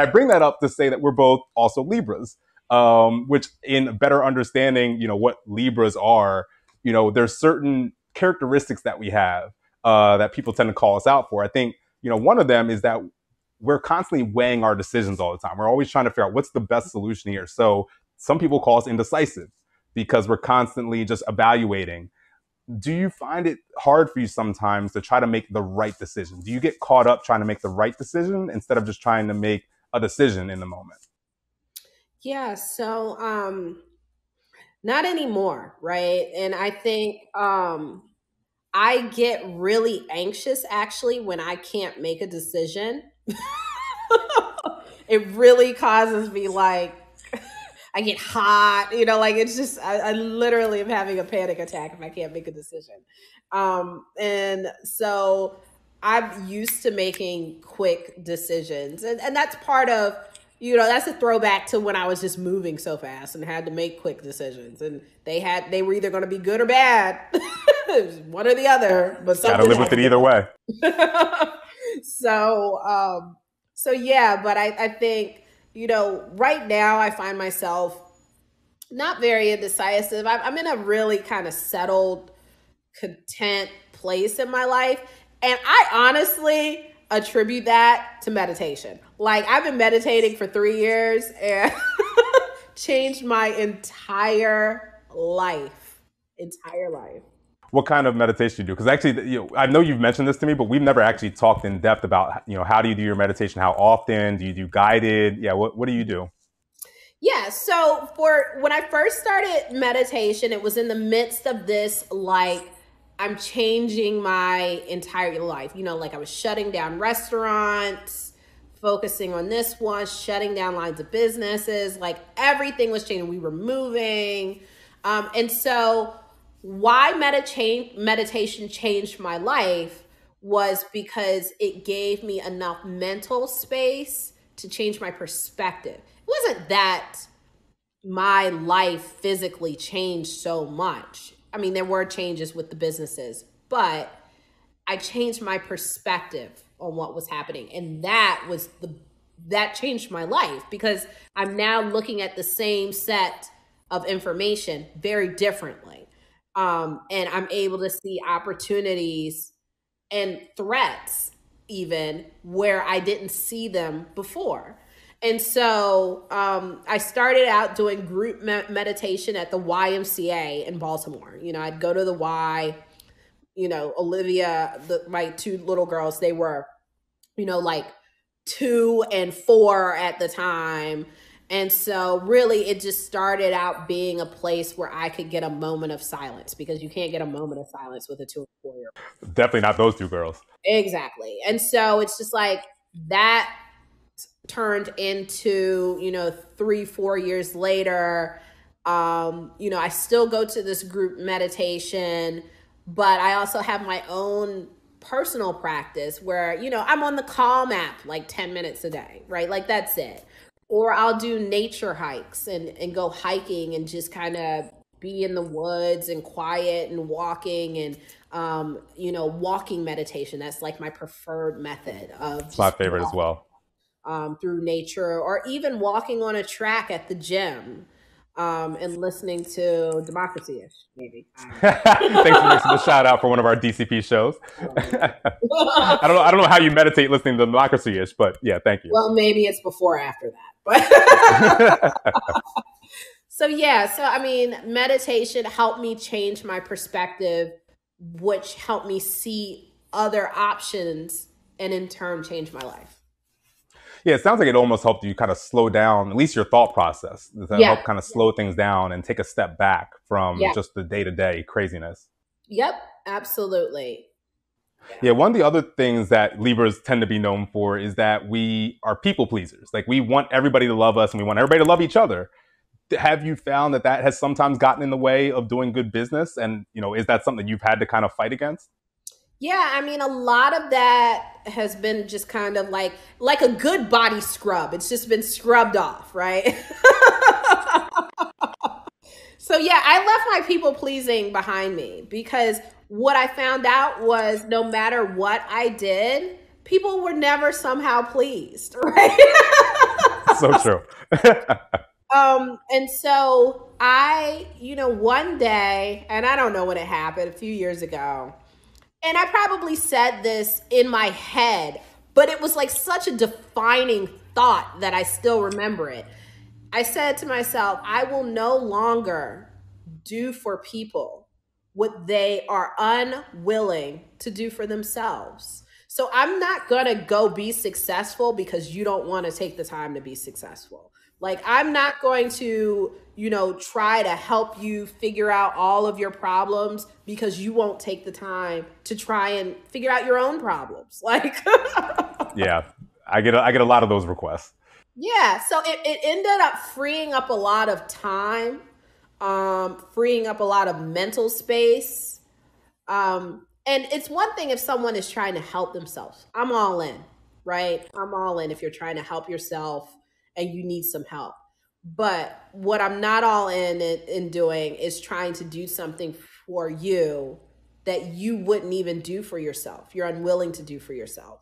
I bring that up to say that we're both also Libras, um, which in better understanding, you know, what Libras are, you know, there's certain characteristics that we have uh, that people tend to call us out for. I think, you know, one of them is that we're constantly weighing our decisions all the time. We're always trying to figure out what's the best solution here. So some people call us indecisive because we're constantly just evaluating. Do you find it hard for you sometimes to try to make the right decision? Do you get caught up trying to make the right decision instead of just trying to make a decision in the moment? Yeah, so um not anymore, right? And I think um I get really anxious actually when I can't make a decision. it really causes me like I get hot, you know, like it's just I, I, literally am having a panic attack if I can't make a decision. Um, and so I'm used to making quick decisions, and, and that's part of you know that's a throwback to when I was just moving so fast and had to make quick decisions, and they had they were either going to be good or bad, one or the other. But gotta live with it either way. so um, so yeah, but I I think you know right now I find myself not very indecisive. I'm, I'm in a really kind of settled, content place in my life, and I honestly attribute that to meditation. Like I've been meditating for three years and changed my entire life. Entire life. What kind of meditation do you do? Because actually, you know, I know you've mentioned this to me, but we've never actually talked in depth about, you know, how do you do your meditation? How often do you do guided? Yeah, what, what do you do? Yeah, so for when I first started meditation, it was in the midst of this like I'm changing my entire life. You know, like I was shutting down restaurants, focusing on this one, shutting down lines of businesses, like everything was changing. We were moving. Um, and so, why medita- meditation changed my life was because it gave me enough mental space to change my perspective. It wasn't that my life physically changed so much I mean, there were changes with the businesses, but I changed my perspective on what was happening. And that was the that changed my life because I'm now looking at the same set of information very differently. Um, and I'm able to see opportunities and threats even where I didn't see them before. And so um, I started out doing group me- meditation at the YMCA in Baltimore. You know, I'd go to the Y, you know, Olivia, the, my two little girls, they were, you know, like two and four at the time. And so, really, it just started out being a place where I could get a moment of silence because you can't get a moment of silence with a two and four year old. Definitely not those two girls. Exactly. And so, it's just like that turned into, you know, three, four years later. Um, you know, I still go to this group meditation, but I also have my own personal practice where, you know, I'm on the Calm app like 10 minutes a day, right? Like that's it. Or I'll do nature hikes and, and go hiking and just kind of be in the woods and quiet and walking and um, you know, walking meditation. That's like my preferred method of my favorite walking. as well um, through nature or even walking on a track at the gym um, and listening to Democracy Ish, maybe. Thanks for making the shout out for one of our DCP shows. I don't know. I don't know how you meditate listening to Democracy Ish, but yeah, thank you. Well, maybe it's before after that, but. so yeah, so I mean, meditation helped me change my perspective, which helped me see other options, and in turn change my life. Yeah, it sounds like it almost helped you kind of slow down, at least your thought process, to yeah. help kind of slow things down and take a step back from yeah. just the day to day craziness. Yep, absolutely. Yeah. yeah, one of the other things that Libras tend to be known for is that we are people pleasers. Like we want everybody to love us and we want everybody to love each other. Have you found that that has sometimes gotten in the way of doing good business? And, you know, is that something you've had to kind of fight against? Yeah, I mean a lot of that has been just kind of like like a good body scrub. It's just been scrubbed off, right? so yeah, I left my people pleasing behind me because what I found out was no matter what I did, people were never somehow pleased, right? so true. um, and so I, you know, one day, and I don't know when it happened, a few years ago, and I probably said this in my head, but it was like such a defining thought that I still remember it. I said to myself, I will no longer do for people what they are unwilling to do for themselves. So I'm not going to go be successful because you don't want to take the time to be successful. Like I'm not going to, you know, try to help you figure out all of your problems because you won't take the time to try and figure out your own problems. Like Yeah. I get a, I get a lot of those requests. Yeah, so it, it ended up freeing up a lot of time, um, freeing up a lot of mental space. Um, and it's one thing if someone is trying to help themselves. I'm all in, right? I'm all in if you're trying to help yourself and you need some help. But what I'm not all in in doing is trying to do something for you that you wouldn't even do for yourself. You're unwilling to do for yourself.